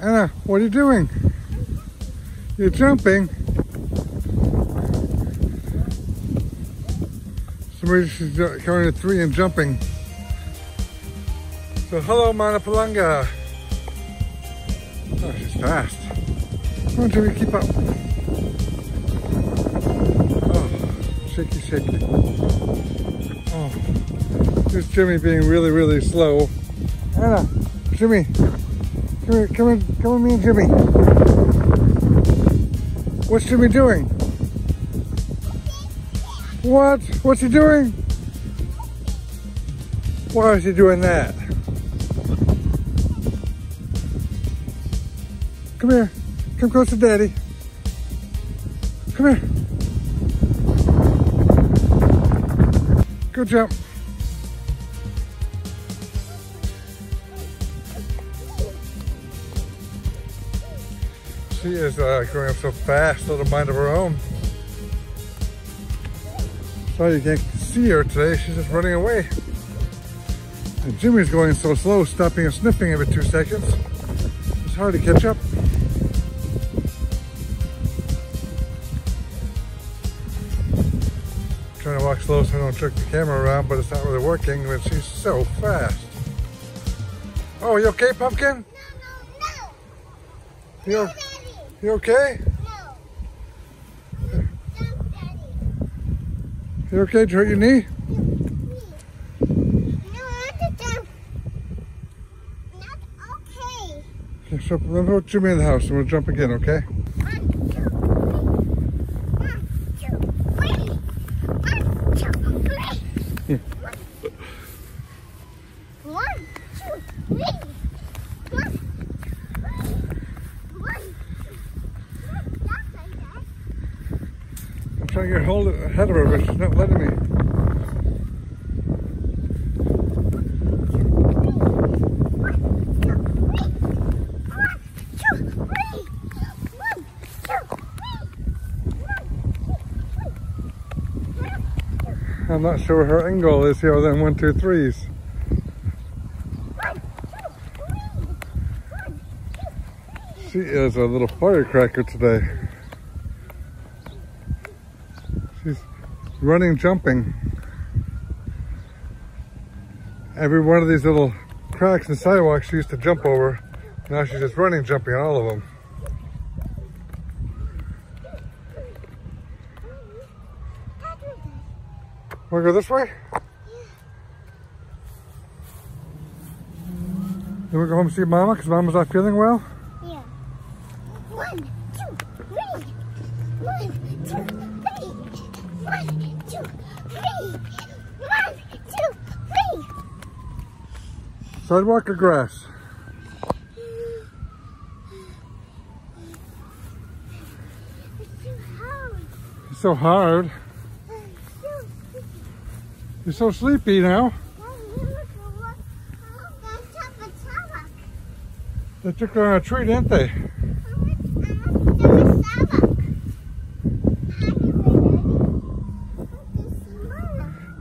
Ana, what are you doing? You're jumping. Somebody she's counting to three and jumping. So hello, Manapalanga. Oh, she's fast. Come on, Jimmy, keep up. Oh, shaky, shaky. Oh, here's Jimmy being really, really slow. Ana, Jimmy, come here, come in, come with me and Jimmy. What's Jimmy doing? What? What's he doing? Why is he doing that? Come here. Come close to daddy. Come here. Good jump. She is uh, going up so fast, little mind of her own. Sorry you can't see her today, she's just running away. And Jimmy's going so slow, stopping and sniffing every two seconds. It's hard to catch up. Trying to walk slow so I don't jerk the camera around, but it's not really working when she's so fast. Oh, you okay, Pumpkin? No, no, no. You, you okay? No. You okay? Did you hurt your knee? No, not to jump. Not okay. Okay, so let me put Jimmy in the house and we'll jump again, okay? One, two, three. One, two, three. One, two, three. One, two, three. One, one, two. Not like that. I'm trying to get hold of, ahead of her, but she's not letting me. I'm not sure what her goal is here than one, two, threes. She is a little firecracker today. She's running, jumping. Every one of these little cracks in the sidewalk she used to jump over. Now she's just running, jumping on all of them. Wanna go this way? You wanna go home and see Mama because Mama's not feeling well? Yeah. One, two, three. One, two. One, two, three. One, two, three. Sidewalk or grass? It's too hard. It's so hard. You're so sleepy now. They took her on a tree, didn't they?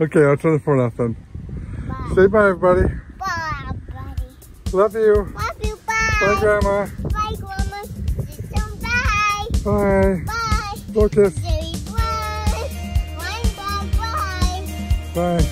okay, I'll turn the phone off then. Say bye, everybody. Bye, buddy. Love you. Love you. Bye. Bye, Grandma. Bye, Grandma. Bye. Bye. Bye. Bye. Bye, bye, bye. Bye.